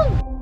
không?